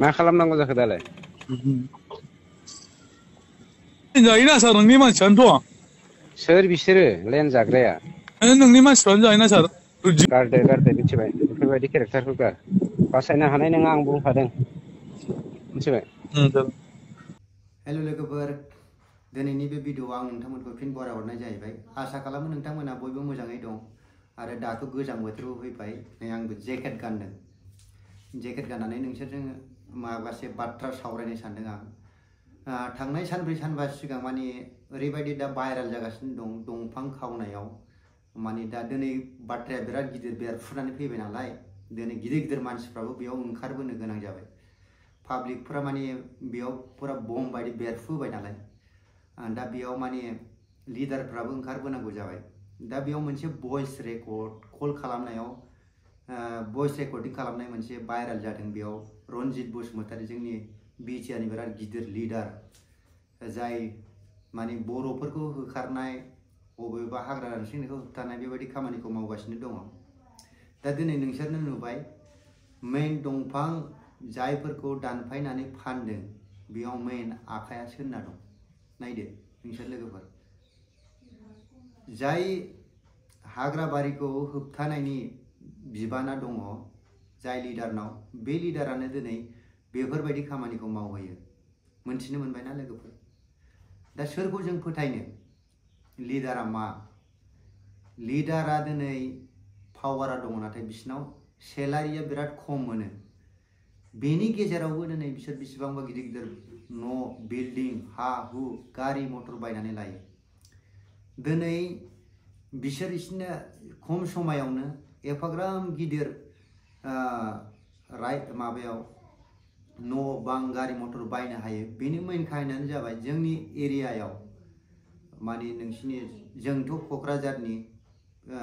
मा खालामनांगौ जाखो दालाय जायोना सार नोंनि मानसियानोथ' सोर बिसोरो लेन जाग्राया ए, नोंनि मानसिफ्रानो जायोना सार बिदि गारदो गारदो मिथिबाय बेफोरबायदि केरेक्टारखौ गार बासायनो हानाय नङा आं बुंखादों मिथिबाय उम, सार हेल' लोगोफोर दिनैनि बे भिडिअ'आव आं नोंथांमोनखौ फिन बराय हरनाय जाहैबाय आसा खालामो नोंथांमोना बयबो मोजाङै दं। आरो दाथ' गोजां बोथोरबो फैबाय नै आंबो जेकेट गानदों। जेकेट गाननानै नोंसोरजों माखासे बाथ्रा सावरायनो सानदों आं। थांनाय सानब्रै सानबा सिगां माने ओरैबायदि दा भाइरेल जागासिनो दं, दंफां खावनायाव। माने दा दिनै बाथ्राया बिराद गिदिर बेरफुनानै फैबाय नालाय, दिनै गिदिर गिदिर मानसिफ्राबो बेयाव ओंखारबोनो गोनां जाबाय। पाब्लिकफोरा माने बेयाव फुरा बम बायदि बेरफुबाय नालाय। दा बेयाव माने लिडारफ्राबो ओंखारबोनांगौ जाबाय। दा बेयाव मोनसे भइस रेकर्ड कल खालामनायाव भइस रेकर्डिं खालामनाय मोनसे भाइरेल जादों बेयाव। रनजित बसुमतारी जोंनि बिटिआरनि बिराद गिदिर लिडार जाय माने बर'फोरखौ होखारनाय बबेबा हाग्रा दानस्रिंनायखौ होबथानाय बेबायदि खामानिखौ मावगासिनो दङ। दा दिनै नोंसोरनो नुबाय मेइन दंफां जायफोरखौ दानफायनानै फानदों, बेयाव मेइन आखाया सोरना दं। नायदो नोंसोर लोगोफोर। जाय हाग्रा बारिखौ होबथानायनि बिबाना दङ जाय लिडारनाव। बे लिडारानो दिनै बेफोरबायदि खामानिखौ मावहोयो। मोनथिनो मोनबायना लोगोफोर? दा सोरखौ जों फोथायनो? लिडारा मा? लिडारा दिनै पावारा दङ, नाथाय बिसिनाव सेलारिया बिराद खम मोनो। बेनि गेजेरावबो दिनै बिसोर बेसेबांबा गिदिर गिदिर न' बिल्डिं, हा, हु, गारि, मटर बायनानै लायो। दिनै बिसोर बिसोरनो खम समायावनो एफाग्राम गिदिर राय माबायाव न' बां गारि मटर बायनो हायो। बेनि मेइन खाहानियानो जाबाय जोंनि एरियायाव माने नोंसिनि जोंथ' क'क्राझारनि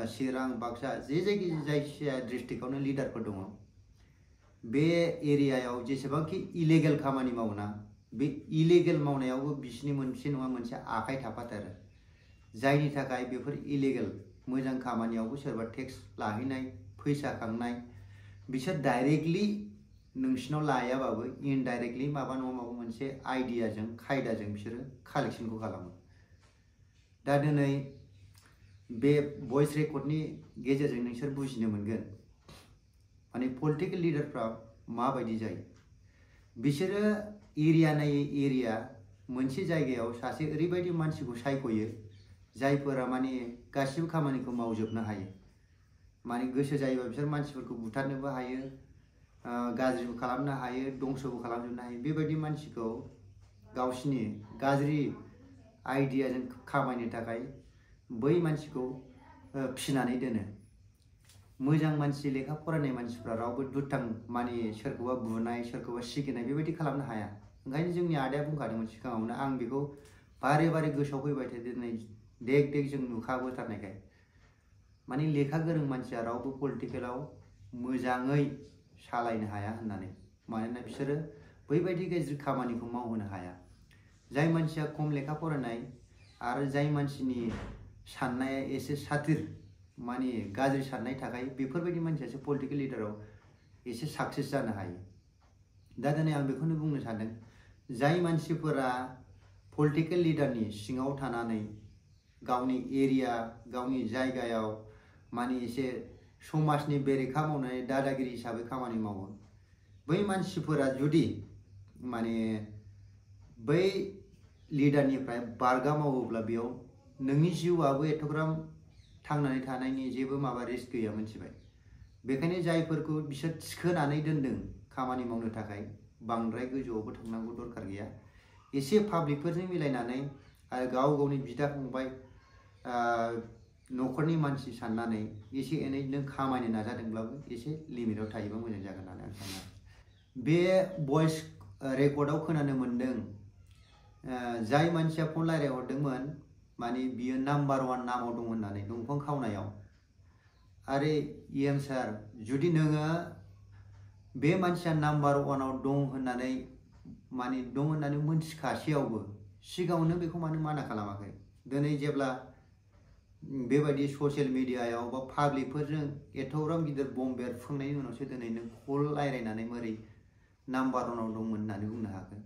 चिरां, बाक्सा जे जायखि जायखिजाया डिस्ट्रिक्टआवनो लिडारफोर दङ। बे एरियायाव जेसेबांखि इलिगेल खामानि मावोना, बे इलिगेल मावनायावबो बिसिनि मोनसे नङा मोनसे आखाइ थाफाथारो। जायनि थाखाय बेफोर इलिगेल मोजां खामानियावबो सोरबा टेक्स लाहैनाय फैसा खांनाय बिसोर डाइरेक्टलि नोंसिनाव लायाबाबो इनडाइरेक्टलि माबा नङा माबा मोनसे आइडियाजों खायदाजों बिसोरो कालेक्सनखौ खालामो दा दिनै बे भइस रेकर्डनि गेजेरजों नोंसोर बुजिनो मोनगोन माने पलिटिकेल लिडारफ्रा माबायदि जायो बिसोरो एरिया नायै एरिया मोनसे जायगायाव सासे ओरैबायदि मानसिखौ सायख'यो जायफोरा माने गासिबो खामानिखौ मावजोबनो हायो। माने गोसो जायोबा बिसोर मानसिफोरखौ बुथारनोबो हायो गाज्रिबो खालामनो हायो दंसबो खालामजोबनो हायो। बेबायदि मानसिखौ गावसिनि गाज्रि आइडियाजों खामायनो थाखाय बै मानसिखौ ओ, फिसिनानै दोनो। मोजां मानसि लेखा फरायनाय मानसिफ्रा रावबो दुथां माने सोरखौबा बुनाय सोरखौबा सिगिनाय बेबायदि खालामनो हाया। ओंखायनो जोंनि आदाया बुंखादोंमोन सिगाङावनो आं बेखौ बारे बारे गोसोआव फैबाय थायो दिनै देग देग जों नुखाबोथारनायखाय माने लेखा गोरों मानसिया रावबो पलिटिकेलाव मोजाङै सालायनो हाया होननानै। मानोना बिसोरो बैबायदि गाज्रि खामानिखौ मावहोनो हाया। जाय मानसिया खम लेखा फरायनाय आरो जाय मानसिनि साननाया एसे साथिर, माने गाज्रि साननाय थाखाय बेफोरबायदि मानसियासो पलिटिकेल लिडाराव एसे साक्सेस जानो हायो। दा दिनै आं बेखौनो बुंनो सानदों, जाय मानसिफोरा पलिटिकेल लिडारनि सिङाव थानानै गावनि एरिया, गावनि जायगायाव माने एसे समाजनि बेरेखा मावनाय दादागिरि हिसाबै खामानि मावो। बै मानसिफोरा जुदि माने बै लिडारनिफ्राय बारगा मावोब्ला बेयाव नोंनि जिउआबो एथ'ग्राम थांनानै थानायनि जेबो माबा रिस्क गैया मोनथिबाय बेखायनो जायफोरखौ बिसोर थिखोनानै दोनदों खामानि मावनो थाखाय, बांद्राय गोजौआवबो थांनांगौ दरखार गैया। एसे पाब्लिकफोरजों मिलायनानै आरो गाव गावनि बिदा फंबाय न'खरनि मानसि साननानै एसे एनै नों खामायनो नाजादोंब्लाबो एसे लिमिटाव थायोबा मोजां जागोन होननानै आं सानो बे भइस रेकर्डआव खोनानो मोनदों आ, जाय मानसिया फन रायज्लायहरदोंमोन माने बियो नाम्बार वान नामाव दं होननानै दंफां खावनायाव। आरो इएम सार जुदि नोङो बे मानसिया नाम्बार वानाव दं होननानै माने दं होननानै मोनथिखासेयावबो सिगाङावनो बेखौ मानो माना खालामाखै? दिनै जेब्ला बेबायदि ससियेल मिडियायाव बा पाब्लिकफोरजों एथ'ग्राम गिदिर बम बेरफुंनायनि उनावसो दिनै नों कल रायलायनानै मोरै नाम्बार वानाव दंमोन होननानै बुंनो हागोन।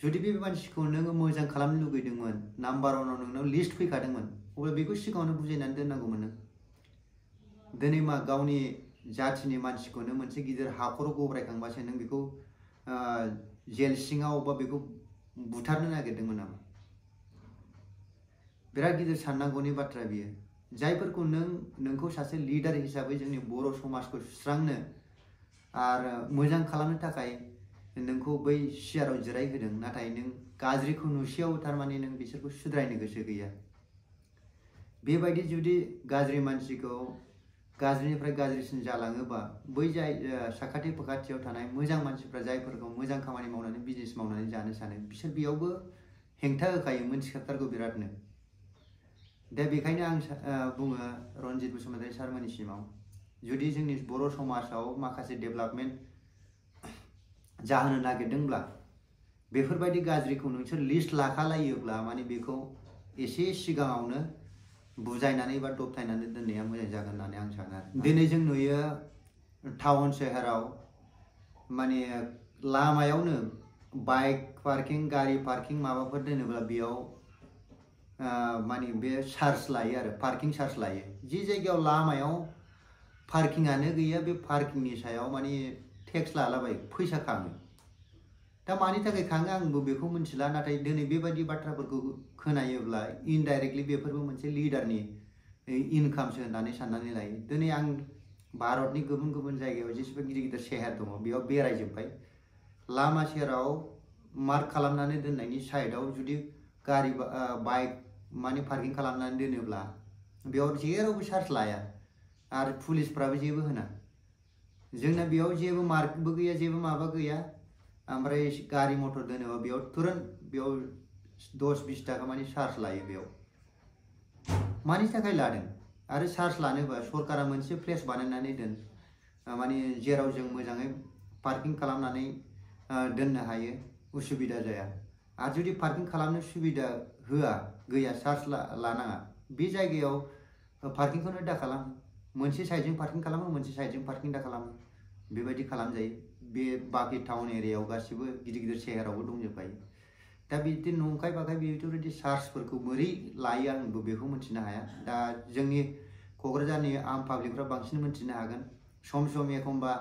जुदि बे मानसिखौ नोङो मोजां खालामनो लुगैदोंमोन नाम्बार वानाव नोंनाव लिस्ट फैखादोंमोन अब्ला बेखौ सिगाङावनो बुजायनानै दोननांगौमोन नों। दिनै मा गावनि जाथिनि मानसिखौनो मोनसे गिदिर हाखराव गब्रायखांबासो नों बेखौ ओ, जेल सिङाव बा बेखौ बुथारनो नागिरदोंमोन नामा? बिराद गिदिर साननांगौनि बाथ्रा बियो। जायफोरखौ नों, नोंखौ सासे लिडार हिसाबै जोंनि बर' समाजखौ सुस्रांनो आरो मोजां खालामनो थाखाय नोंखौ बै सियाराव जिरायहोदों, नाथाय नों गाज्रिखौ नुसेयाव थारमाने नों बिसोरखौ सुद्रायनो गोसो गैया। बेबायदि जुदि गाज्रि मानसिखौ गाज्रिनिफ्राय गाज्रिसिन जालाङोबा, बै जाय साखाथि फाखाथियाव थानाय मोजां मानसिफ्रा जायफोरखौ मोजां खामानि मावनानै, बिज़नेस मावनानै जानो सानो, बिसोर बेयावबो हेंथा होखायो मोनथिखाथारगौ बिरादनो। दा बेखायनो आं बुङो रनजित बसुमतारी सारमोननिसिमाव जुदि जोंनि बर' समाजाव माखासे डेभेलपमेन्ट जाहोनो नागिरदोंब्ला, बेफोरबायदि गाज्रिखौ नोंसोर लिस्ट लाखालायोब्ला माने बेखौ एसे सिगाङावनो बुजायनानै बा दबथायनानै दोननाया मोजां जागोन होननानै आं सानो दिनै जों नुयो टाउन सोहोराव माने लामायावनो बाइक पार्किं, गारि पार्किं माबाफोर दोनोब्ला बेयाव माने बे चार्ज लायो आरो पार्किं चार्ज लायो। जि जायगायाव लामायाव पार्किंआनो गैया, बे पार्किंनि सायाव माने टेक्स लालाबायो, फैसा खाङो। दा मानि थाखाय खाङो आंबो बेखौ मिथिला, नाथाय दिनै बेबायदि बाथ्राफोरखौ खोनायोब्ला इनडाइरेक्टलि बेफोरबो मोनसे लिडारनि इनकामसो होननानै साननानै लायो। दिनै आं भारतनि गुबुन गुबुन जायगायाव जेसेबां गिदिर गिदिर सेहेर दङ, बेयाव बेरायजोब्बाय। लामा सेराव मार्क खालामनानै दोननायनि साइडआव जुदि गारि बाइक माने पार्किं खालामनानै दोनोब्ला बेयाव जेरावबो चार्ज लाया आरो पुलिसफ्राबो जेबो होना। जोंना बेयाव जेबो मार्कबो गैया, जेबो माबा गैया। ओमफ्राय गारि मटर दोनोबा बेयाव तुरन्त बेयाव दस, बिस थाखा माने चार्ज लायो बेयाव। मानि थाखाय लादों? आरो चार्ज लानोबा सरकारा मोनसे प्लेस बानायनानै दोन। माने जेराव जों मोजाङै पार्किं खालामनानै दोननो हायो, उसुबिदा जाया। आरो जुदि पार्किं खालामनो सुबिदा होआ गैया चार्ज ला, लानाङा। बे जायगायाव पार्किंखौनो दा खालाम। मोनसे साइडजों पार्किं खालामो, मोनसे साइडजों पार्किं दा खालामो। बेबायदि खालामजायो। बे बाखि टाउन एरियायाव गासिबो गिदिर गिदिर सेहेरावबो दंजोबखायो। दा बिदि नंखाय बाखाय चार्जफोरखौ बोरै लायो आंबो बेखौ मिथिनो हाया। दा जोंनि क'क्राझारनि आम पाब्लिकफ्रा बांसिन मिथिनो हागोन। सम सम एखमबा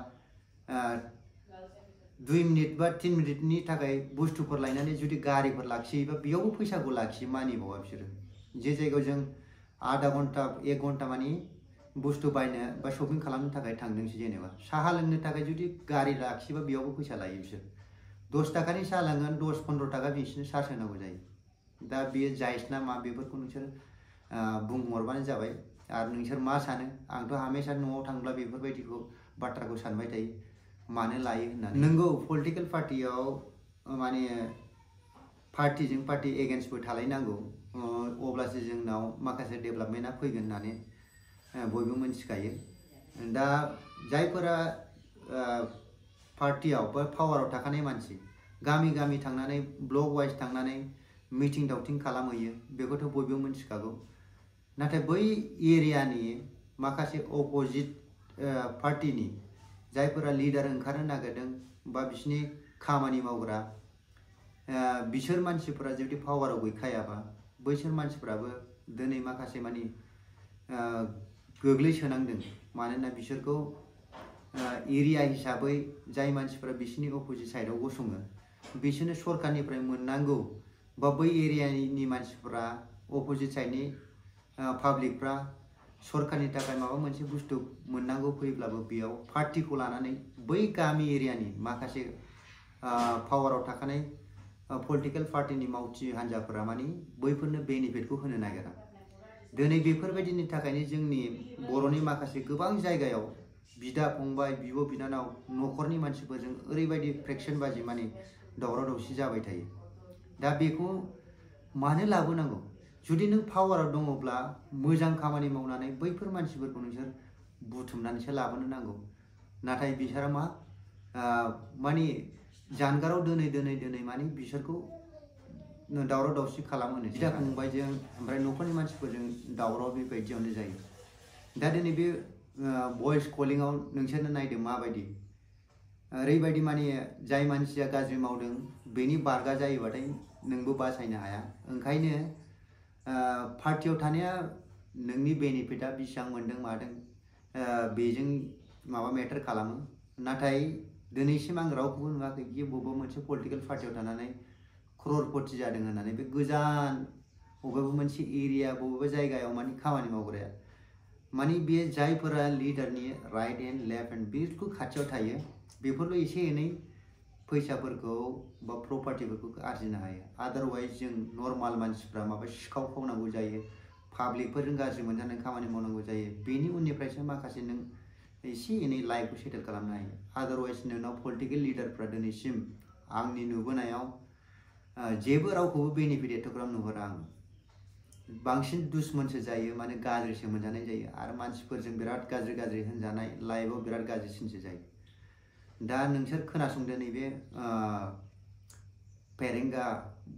दुइ मिनिट बा तिन मिनिटनि थाखाय बुस्थुफोर लायनानै जुदि गारिफोर लाखियोबा बेयावबो फैसाखौ लाखियो मानिबावा बिसोरो जे जायगायाव जों आधा घन्टा एक घन्टा मानि बुस्थु बायनो बा शपिं खालामनो थाखाय थांदोंसै जेनेबा साहा लोंनो थाखाय जुदि गारि लाखियोबा बेयावबो फैसा लायो बिसोर दस थाखानि साहा लोंगोन दस फन्द्र थाखा बिसोरनो चार्ज होनांगौ जायो दा बेयो जायस ना मा बेफोरखौ नोंसोर ओ, बुंहरबानो जाबाय आरो नोंसोर मा सानो आंथ' हामेशा न'आव थांब्ला बेफोरबायदिखौ बाथ्राखौ सानबाय थायो मानो लायो होननानै। नोंगौ पलिटिकेल पार्टियाव माने पार्टिजों पार्टि एगेन्स्टबो थालायनांगौ। अब्लासो जोंनाव माखासे डेभेलपमेन्टआ फैगोन होननानै बयबो मिथिखायो दा जायफोरा पार्टियाव बा पावाराव थाखानाय मानसि गामि गामि थांनानै ब्लक वाइज थांनानै मिटिं दावथिं खालामहैयो बेखौथ' बयबो मिथिखागौ नाथाय बै एरियानि माखासे अपोजिट पार्टिनि जायफोरा लिडार ओंखारनो नागिरदों बा बिसिनि खामानि मावग्रा बिसोर मानसिफोरा जुदि पावाराव गैखायाबा बैसोर मानसिफ्राबो दिनै माखासे मानि गोग्लैसोनांदों। मानोना बिसोरखौ एरिया हिसाबै जाय मानसिफ्रा बिसोरनि अपोजिट साइडआव गसङो बिसोरनो सरकारनिफ्राय मोननांगौ बा बै एरियानि मानसिफ्रा अपोजिट साइडनि पाब्लिकफ्रा सरकारनि थाखाय माबा मोनसे बुस्थु मोननांगौ फैब्लाबो बेयाव पार्टिखौ लानानै बै गामि एरियानि माखासे पावाराव थाखानाय पलिटिकेल पार्टिनि मावथि हान्जाफोरा मानि बैफोरनो बेनिफिटखौ होनो नागिरा। दिनै बेफोरबायदिनि थाखायनो जोंनि बर'नि माखासे गोबां जायगायाव बिदा फंबाय, बिब' बिनानाव, न'खरनि मानसिफोरजों ओरैबायदि फ्रेक्सन बाजि माने दावराव दावसि जाबाय थायो। दा बेखौ मानो लाबोनांगौ? जुदि नों पावाराव दङब्ला मोजां खामानि मावनानै बैफोर मानसिफोरखौ नोंसोर बुथुमनानैसो लाबोनो नांगौ। नाथाय बिसोरा मा माने जानगाराव दोनै दोनै दोनै माने बिसोरखौ दावराव दावसि खालामो बिदा फंबायजों ओमफ्राय न'खरनि मानसिफोरजों दावराव बेबायदियावनो जायो। दा दिनै बे भइस कलिंआव नोंसोरनो नायदो माबायदि? ओरैबायदि माने जाय मानसिया गाज्रि मावदों, बेनि बारगा जायोबाथाय नोंबो बासायनो हाया। ओंखायनो पार्टियाव थानाया नोंनि बेनिफिटआ बेसेबां मोन्दों मादों? बेजों माबा मेटार खालामो। नाथाय दिनैसिम आं रावखौबो नुवाखै कि बबेबा मोनसे पलिटिकेल पार्टियाव थानानै क्ररपति जादों होननानै। बे गोजान मोनसे एरिया, बबेबा जायगायाव माने खामानि मावग्राया। माने बे जायफोरा लिडारनि राइट हेन्ड लेफ़्ट हेन्ड बेखौ खाथियाव थायो, बेफोरल' एसे एनै फैसाफोरखौ बा प्रपार्टिफोरखौ आरजिनो हायो। आदारवाइज जों नर्माल मानसिफ्रा माबा सिखाव खावनांगौ जायो। पाब्लिकफोरजों गाज्रि मोनजानाय खामानि मावनांगौ जायो। बेनि उननिफ्रायसो माखासे नों एसे एनै लाइफखौ सेटेल खालामनो हायो। आदारवाइज नोंनाव पलिटिकेल लिडारफ्रा दिनैसिम आंनि नुबोनायाव जेबो रावखौबो बेनिफिट एथ'ग्राम नुहुरा आं। बांसिन दुश्मनसो जायो माने गाज्रिसो मोनजानाय जायो। आरो मानसिफोरजों बिराद गाज्रि गाज्रि होनजानाय लाइफआव बिराद गाज्रिसिनसो जायो। दा नोंसोर खोनासंदो नैबे फेरेंगा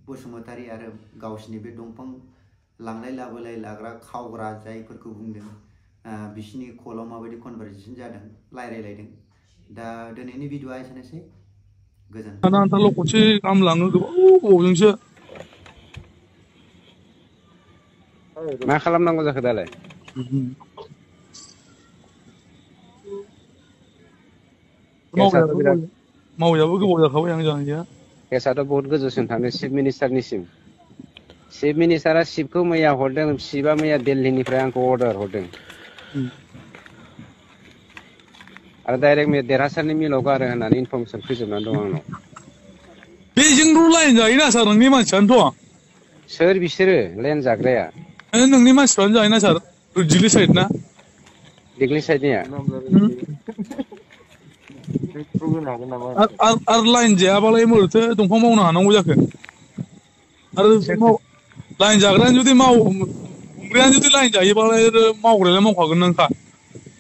बसुमतारी आरो गावसिनि बे दंफां लांलाय लाबोलाय लाग्रा खावग्रा जायफोरखौ बुंदों बिसिनि कलाव माबायदि कनभारसेसन जादों रायलायलायदों। दा दिनैनि भिडिअआ एसेनोसै। गोजोन। जानो आन्थाल' खनसे गाहाम लाङो गोबाव गोबावजोंसो। मा खालामनांगौ जाखो दालाय? बिराद मावैयाबो गोबाव जाखाबाय आं जानाया केसाथ' बहुत गोजौसिम थांदों चिफ मिनिस्टारनिसिम। चिफ मिनिस्टारा चिफखौ मैया हरदों चिफआ मैया दिल्लीनिफ्राय आंखौ अर्डार हरदों। आरो डाइरेक्ट देरहासारनि मिलाव गारो होननानै इनफरमेसन फैजोबनानै दं आंनाव। बेजोंल' लाइन जायोना सार? नोंनि मानसियानोथ' सोर बिसोरो? लेन जाग्राया। नोंनि मानसिफ्रानो जायोना सार? दिल्ली साइड ना दिग्लि साइडनिया आर- आर- आरो लाइन जायाबालाय बोरैथो दंफां मावनो हानांगौ जाखो आरो माव- लाइन जाग्रायानो जुदि माव हमग्रायानो जुदि लाइन जायोबालाय आरो मावग्रायालाय मावखागोन नोंखा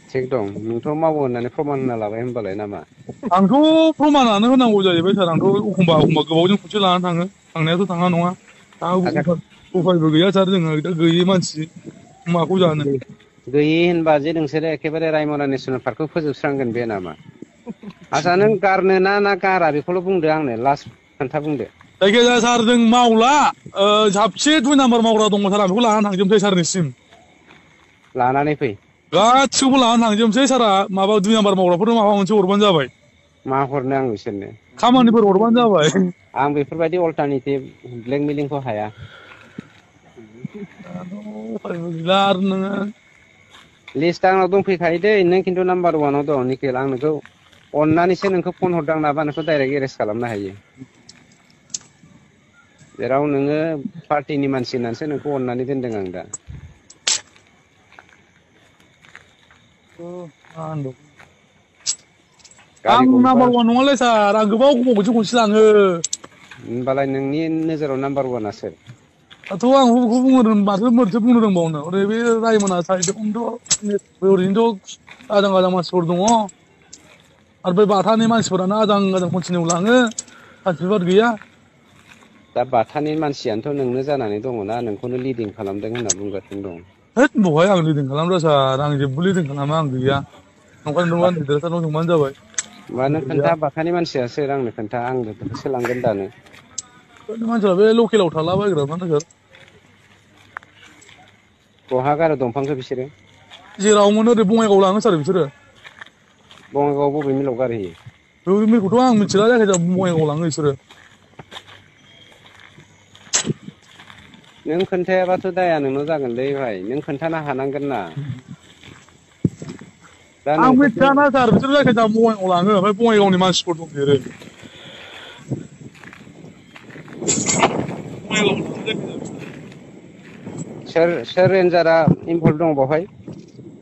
थिग दं नोंथ' मावो होननानै प्रमान होना लाबाय होनबालाय नामा आंथ' प्रमानानो होनांगौ जाहैबाय सार आंथ' एखमबा एखमबा गोबावजों खनसे लानानै थाङो थांनायाथ' थाङा नङा दा उफाय- उफायबो गैया सार जोङो दा गैयि मानसि माखौ जानो गैयि होनबा जे नोंसोरो एखेबारे रायमना नेसनेल पार्कखौ फोजोबस्रांगोन बे नामा आच्छा नों गारनो ना ना गारा बेखौल' बुंदो आंनो लास्ट खोन्था बुंदो जायखिजाया सार जों मावला ओ, साबसे दुइ नाम्बार मावग्रा दङ सार आं बेखौ लानानै थांजोबनोसै सारनिसिम लानानै फै गासिखौबो लानानै थांजोबनोसै सारा माबा दुइ नाम्बार मावग्राफोरनो माबा मोनसे हरबानो जाबाय मा हरनो आं बिसोरनो खामानिफोर हरबानो जाबाय आं बेफोरबायदि अल्टारनेटिभ ब्लेकमेलिंखौ हाया उफायबो गैला आरो नोङो लिस्टआ आंनाव दंफैखायो दै नों खिन्थु नाम्बार वानाव दं निखिल आं नोंखौ अननानैसो नोंखौ फन हरदां नाबा नोंखौ डाइरेक्ट एरेस्ट खालामनो हायो। जेराव नोङो पार्टिनि मानसि होननानैसो नोंखौ अननानै दोनदों आं दा। आं गारि नाम्बार गंबा वान नङालै सार। आं गोबाव गोबावसो खनसे लाङो। होनबालाय नोंनि नोजोराव नाम्बार वाना सोर? दाथ' आं बेखौ बुंनो रों माथो माथो बुंनो रोंबावनो। ओरै बे रायमना साइडआवनोथ' ओरैनोथ' आजां गाजां मानसिफोर दङ। आरो बे बाथानि मानसिफोरानो आजां गाजां कन्टिनिउ लाङो सार्टिफिकेट गैया दा बाथानि मानसियानोथ' नोंनो जानानै दङना नोंखौनो लिडिं खालामदों होनना बुंगासिनो दं होद बहाय आं लिडिं खालामदों सार आं जेबो लिडिं खालामा आं गैया नंखाय नङा देरहासारनाव सोंबानो जाबाय होमबा नों खोन्था बाथानि मानसिया सोर आंनो खोन्था आं बेखौसो लांगोन दानो बे मानसिफ्रा बे लकेलाव थाला बायग्राफ्रानो सार बहा गारो दंफांखौ बिसोरो जेराव मोनो ओरै बङाइगाव लाङो सार बिसोरो बङाइगाव बबे मिलाव गारहैयो बे मिलखौथ' आं मिथिला जायखिजाया बङाइगाव लाङो बिसोरो नों खोन्थायाबाथ' दाया नोंनाव जागोनलै भाइ नों खोन्थानो हानांगोन ना दा आं नोंखौथ' मिथियाना सार बिसोर जायखिजाया बङाइगाव लाङो ओमफ्राय बङाइगावनि मानसिफोर दंदेरो बङाइगाव लाङो जायखिजाया सोर सोर रेन्जारा इनभल्भ दं बेवहाय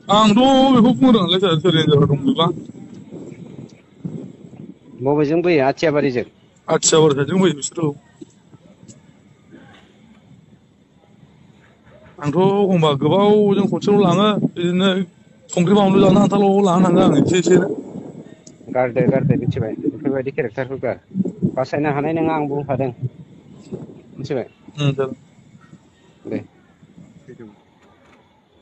आंथ' बेखौ बुंनो रोङालै सार सोर रेन्जारफोर दं बेबा बबेजों बोयो आथियाबारिजों। आथियाबारि साइडजों फैयो बिसोरो। औ। आंथ' एखमबा गोबावजों खनसेल' लाङो बिदिनो संख्रि बानलु जानो आन्थाल' लानानै थाङो आं एसे एसे। गारदो गारदो मिथिबाय। बेफोरबायदि केरेक्टारखौ गार बासायनो हानाय नङा आं बुंखादों मिथिबाय? उम, सार दे।